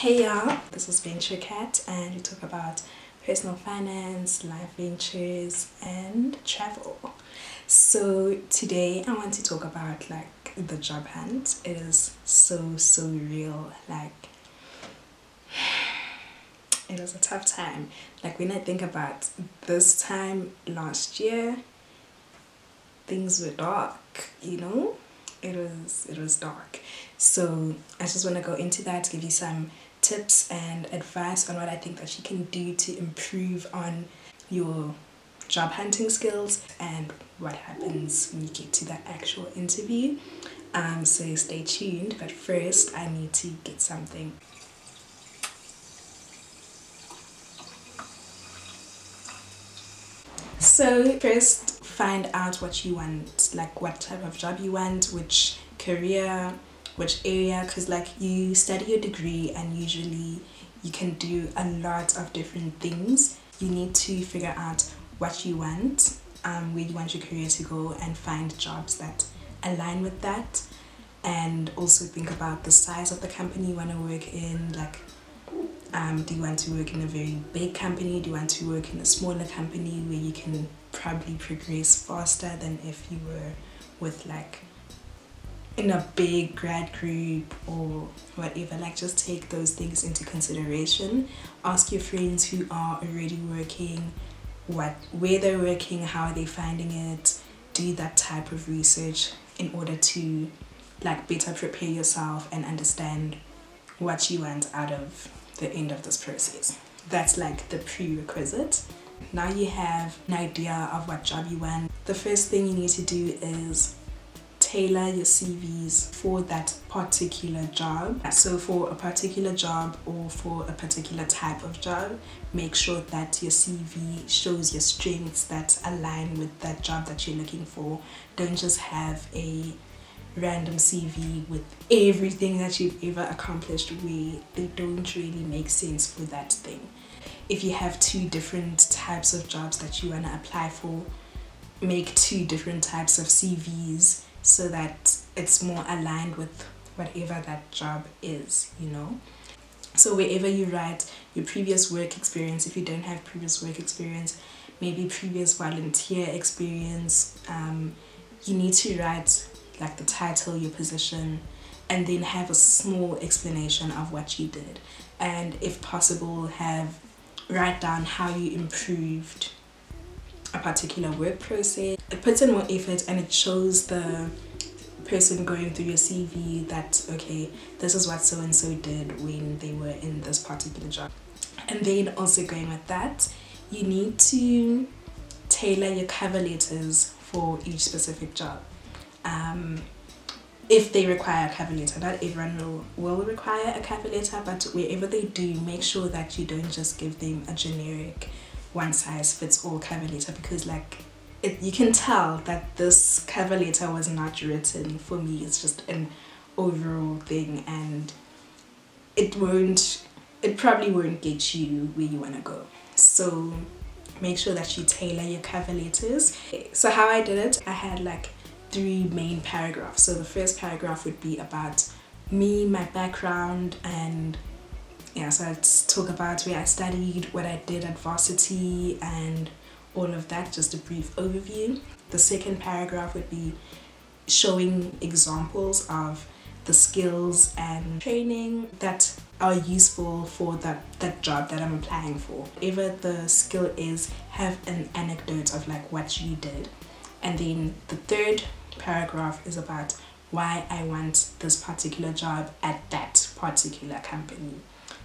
Hey y'all, this is Venture Kat and we talk about personal finance, life ventures and travel. So today I want to talk about like the job hunt. It is so so real like it was a tough time. Like when I think about this time last year things were dark, you know? It was it was dark. So I just want to go into that, give you some tips and advice on what I think that you can do to improve on your job hunting skills and what happens when you get to that actual interview. Um, so stay tuned, but first I need to get something. So first find out what you want, like what type of job you want, which career, which area because like you study your degree and usually you can do a lot of different things. You need to figure out what you want um, where you want your career to go and find jobs that align with that. And also think about the size of the company you want to work in like um, do you want to work in a very big company? Do you want to work in a smaller company where you can probably progress faster than if you were with like in a big grad group or whatever like just take those things into consideration. Ask your friends who are already working what where they're working how are they finding it? Do that type of research in order to like better prepare yourself and understand what you want out of the end of this process. That's like the prerequisite. Now you have an idea of what job you want. The first thing you need to do is tailor your CVs for that particular job. So for a particular job or for a particular type of job, make sure that your CV shows your strengths that align with that job that you're looking for. Don't just have a random CV with everything that you've ever accomplished where they don't really make sense for that thing. If you have two different types of jobs that you want to apply for, make two different types of CVs so that it's more aligned with whatever that job is, you know. So wherever you write your previous work experience, if you don't have previous work experience, maybe previous volunteer experience, um, you need to write like the title, your position, and then have a small explanation of what you did. And if possible, have write down how you improved a particular work process. It puts in more effort and it shows the person going through your CV that okay this is what so and so did when they were in this particular job and then also going with that you need to tailor your cover letters for each specific job um, if they require a cover letter not everyone will, will require a cover letter but wherever they do make sure that you don't just give them a generic one size fits all cover letter because like it, you can tell that this cover letter was not written. For me it's just an overall thing and it won't it probably won't get you where you want to go. So make sure that you tailor your cover letters so how I did it I had like three main paragraphs. So the first paragraph would be about me my background and yeah so I'd talk about where I studied what I did at varsity and all of that just a brief overview the second paragraph would be showing examples of the skills and training that are useful for that that job that I'm applying for. Whatever the skill is, have an anecdote of like what you did. And then the third paragraph is about why I want this particular job at that particular company.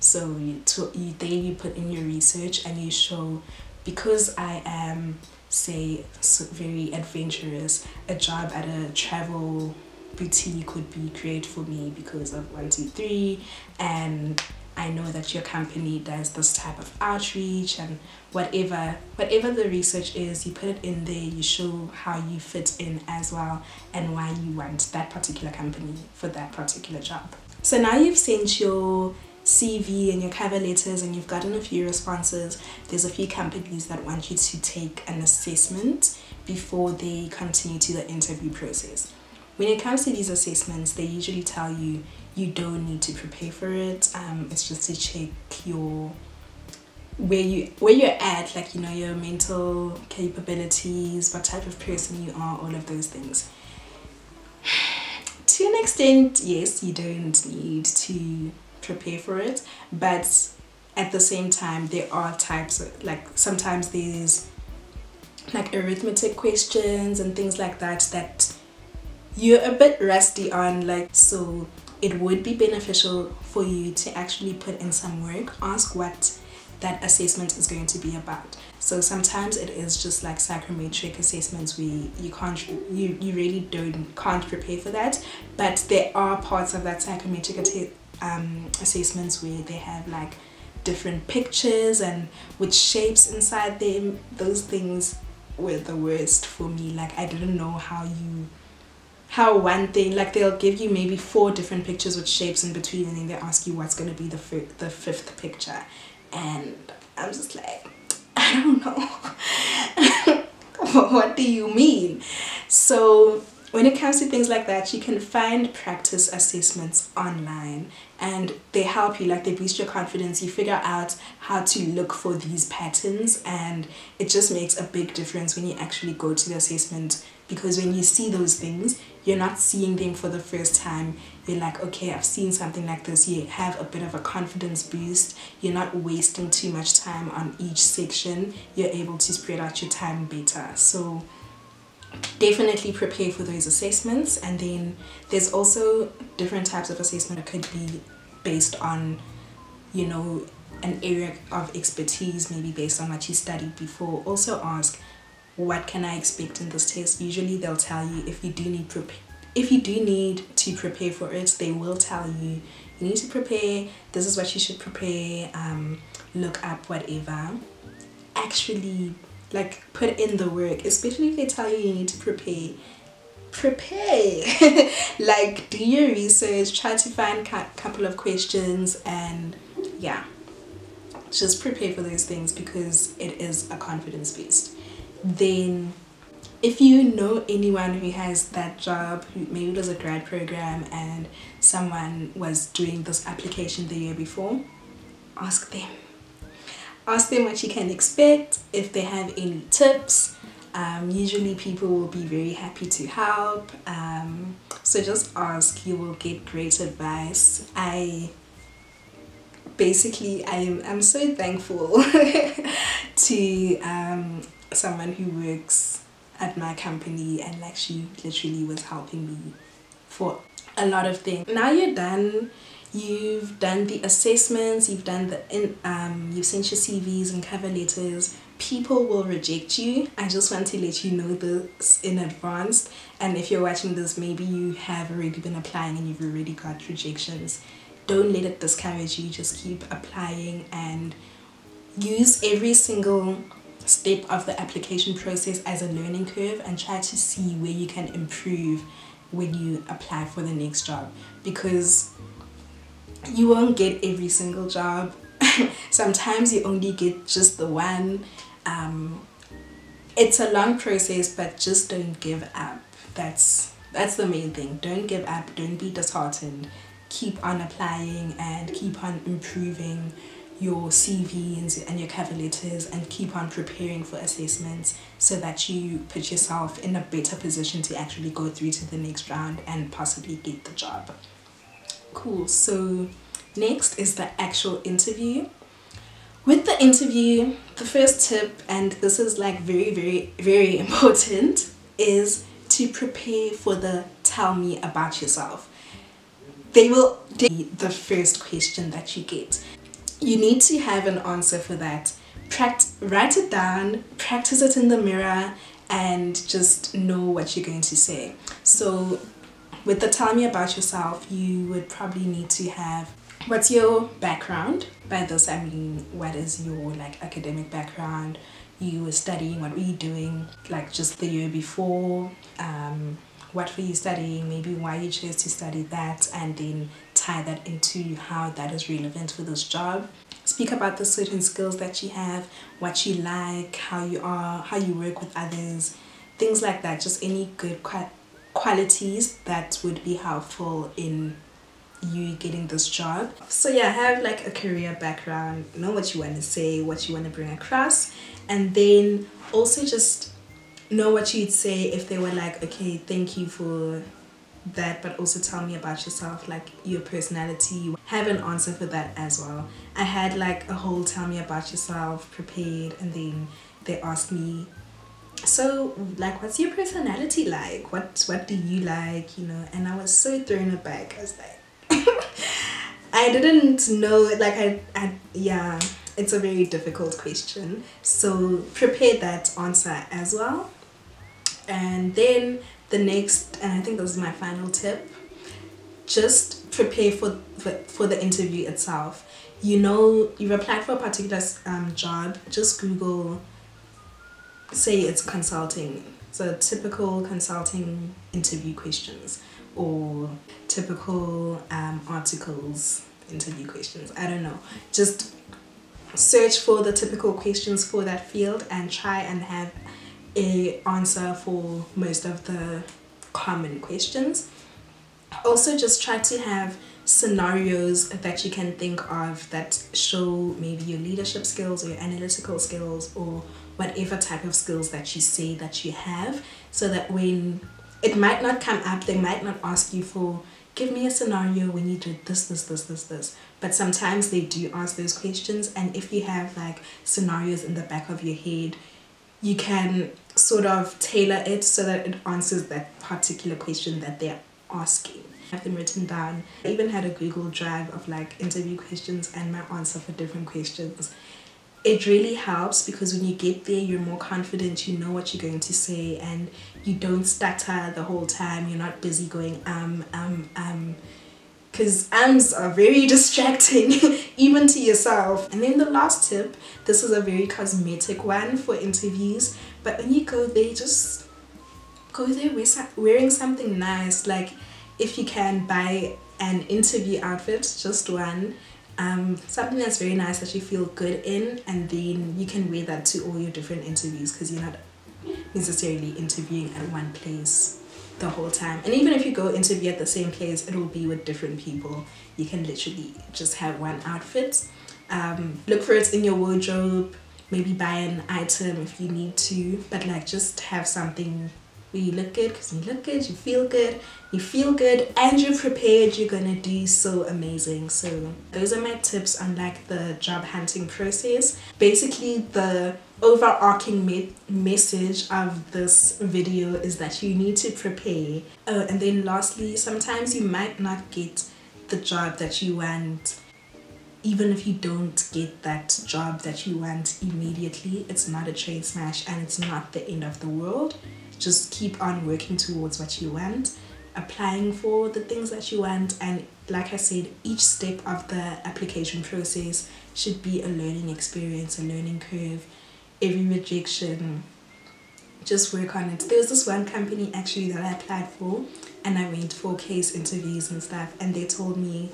So you, to, you there you put in your research and you show because I am say so very adventurous a job at a travel boutique would be great for me because of one two three and I know that your company does this type of outreach and whatever whatever the research is you put it in there you show how you fit in as well and why you want that particular company for that particular job. So now you've sent your CV and your cover letters and you've gotten a few responses, there's a few companies that want you to take an assessment before they continue to the interview process. When it comes to these assessments, they usually tell you you don't need to prepare for it um, it's just to check your where you where you're at like you know your mental capabilities what type of person you are all of those things to an extent yes you don't need to prepare for it but at the same time there are types of, like sometimes there's like arithmetic questions and things like that that you're a bit rusty on like so it would be beneficial for you to actually put in some work ask what that assessment is going to be about. So sometimes it is just like psychometric assessments where you can't you you really don't can't prepare for that but there are parts of that psychometric um, assessments where they have like different pictures and with shapes inside them those things were the worst for me. Like i didn't know how you how one thing like they'll give you maybe four different pictures with shapes in between and then they ask you what's going to be the fifth the fifth picture. And i'm just like i don't know. What do you mean? So when it comes to things like that, you can find practice assessments online and they help you, like they boost your confidence. You figure out how to look for these patterns, and it just makes a big difference when you actually go to the assessment because when you see those things, you're not seeing them for the first time. You're like, okay, I've seen something like this. You have a bit of a confidence boost. You're not wasting too much time on each section. You're able to spread out your time better. So, definitely prepare for those assessments. And then there's also different types of assessment it could be based on you know an area of expertise maybe based on what you studied before. Also ask what can i expect in this test? Usually they'll tell you if you do need prepare if you do need to prepare for it they will tell you you need to prepare. This is what you should prepare. Um, look up whatever. Actually like put in the work especially if they tell you you need to prepare. Prepare. Like do your research try to find a couple of questions and yeah. Just prepare for those things because it is a confidence boost. Then if you know anyone who has that job who maybe does a grad program and someone was doing this application the year before ask them ask them what you can expect. If they have any tips um, usually people will be very happy to help. Um, so just ask you will get great advice. I basically I'm, I'm so thankful to um, someone who works at my company and like she literally was helping me for a lot of things. Now you're done you've done the assessments, you've done the in, um, you've sent your CVs and cover letters. People will reject you. I just want to let you know this in advance. And if you're watching this, maybe you have already been applying and you've already got rejections. Don't let it discourage you. Just keep applying and use every single step of the application process as a learning curve and try to see where you can improve when you apply for the next job because you won't get every single job. Sometimes you only get just the one. Um, it's a long process but just don't give up. That's that's the main thing. Don't give up. Don't be disheartened. Keep on applying and keep on improving your CVs and your cover letters and keep on preparing for assessments so that you put yourself in a better position to actually go through to the next round and possibly get the job cool. So next is the actual interview. With the interview the first tip and this is like very very very important is to prepare for the tell me about yourself. They will be the first question that you get. You need to have an answer for that. Pract write it down practice it in the mirror and just know what you're going to say. So with the tell me about yourself you would probably need to have what's your background? By this i mean what is your like academic background? You were studying what were you doing like just the year before? Um, what were you studying? Maybe why you chose to study that and then tie that into how that is relevant for this job. Speak about the certain skills that you have what you like how you are how you work with others things like that. Just any good qualities that would be helpful in you getting this job. So yeah, have like a career background, know what you want to say, what you want to bring across, and then also just know what you'd say if they were like, okay, thank you for that, but also tell me about yourself, like your personality. Have an answer for that as well. I had like a whole tell me about yourself prepared, and then they asked me so like what's your personality like? What what do you like you know? And i was so thrown aback. I was like i didn't know like I, I yeah it's a very difficult question. So prepare that answer as well. And then the next and i think this is my final tip just prepare for for, for the interview itself. You know you've applied for a particular um, job just google say it's consulting so typical consulting interview questions or typical um, articles interview questions i don't know. Just search for the typical questions for that field and try and have a answer for most of the common questions. Also just try to have scenarios that you can think of that show maybe your leadership skills or your analytical skills or whatever type of skills that you say that you have so that when it might not come up they might not ask you for give me a scenario when you did this this this this this but sometimes they do ask those questions and if you have like scenarios in the back of your head you can sort of tailor it so that it answers that particular question that they're asking I have them written down. I even had a Google Drive of like interview questions and my answer for different questions. It really helps because when you get there, you're more confident, you know what you're going to say, and you don't stutter the whole time. You're not busy going, um, um, um, because ums are very distracting even to yourself and then the last tip this is a very cosmetic one for interviews but when you go there just go there wearing something nice like if you can buy an interview outfit just one um, something that's very nice that you feel good in and then you can wear that to all your different interviews because you're not necessarily interviewing at one place the whole time. And even if you go interview at the same place, it will be with different people. You can literally just have one outfit. Um, look for it in your wardrobe. Maybe buy an item if you need to, but like just have something where you look good because you look good, you feel good, you feel good, and you're prepared. You're gonna do so amazing. So those are my tips on like the job hunting process. Basically, the overarching me message of this video is that you need to prepare oh and then lastly sometimes you might not get the job that you want even if you don't get that job that you want immediately it's not a train smash and it's not the end of the world just keep on working towards what you want applying for the things that you want and like I said each step of the application process should be a learning experience a learning curve. Every rejection just work on it. There was this one company actually that i applied for and i went for case interviews and stuff and they told me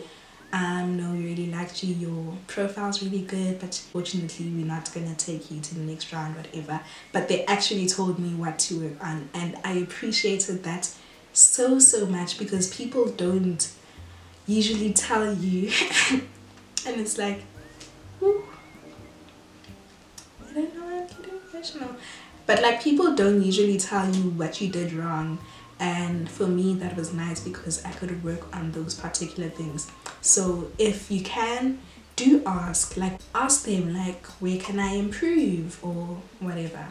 um no we really liked you your profile's really good but fortunately we're not gonna take you to the next round whatever but they actually told me what to work on and i appreciated that so so much because people don't usually tell you and it's like I don't know professional. But like people don't usually tell you what you did wrong. And for me, that was nice because I could work on those particular things. So if you can, do ask, like ask them like, where can I improve or whatever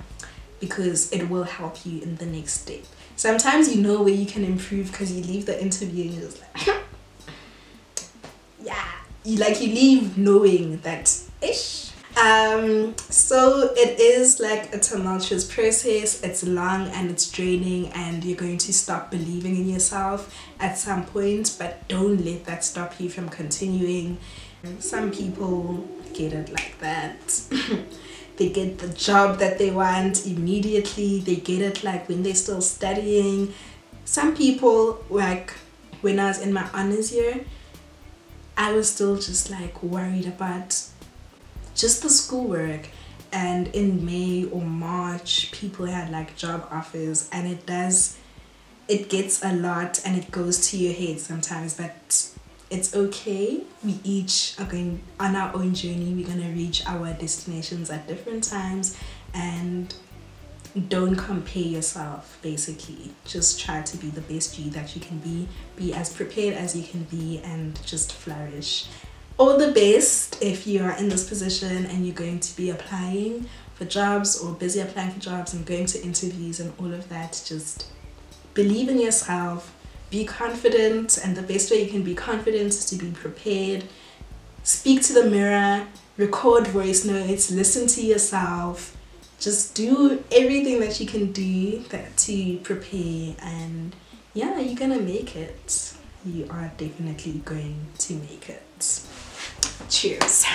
because it will help you in the next step. Sometimes you know where you can improve because you leave the interview and you're like, yeah, you like you leave knowing that um so it is like a tumultuous process. It's long and it's draining and you're going to stop believing in yourself at some point but don't let that stop you from continuing. Some people get it like that. They get the job that they want immediately. They get it like when they're still studying. Some people like when i was in my honors year i was still just like worried about just the schoolwork and in May or March people had like job offers and it does it gets a lot and it goes to your head sometimes but it's okay. We each are going on our own journey. We're going to reach our destinations at different times and don't compare yourself basically just try to be the best you that you can be be as prepared as you can be and just flourish all the best if you are in this position and you're going to be applying for jobs or busy applying for jobs and going to interviews and all of that. Just believe in yourself be confident and the best way you can be confident is to be prepared. Speak to the mirror record voice notes listen to yourself. Just do everything that you can do that to prepare and yeah you're gonna make it. You are definitely going to make it cheers